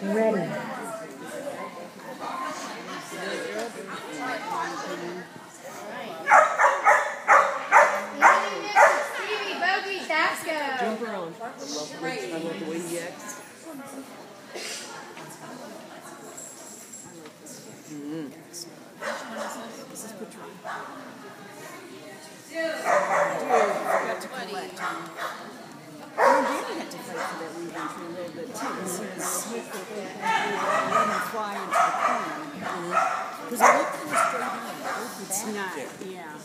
Ready. Jumper on. I love, I love the way he. This is Patricia. Dude, I forgot to collect. And Danny had to fight for that weave entry a little bit too. It's not, yeah.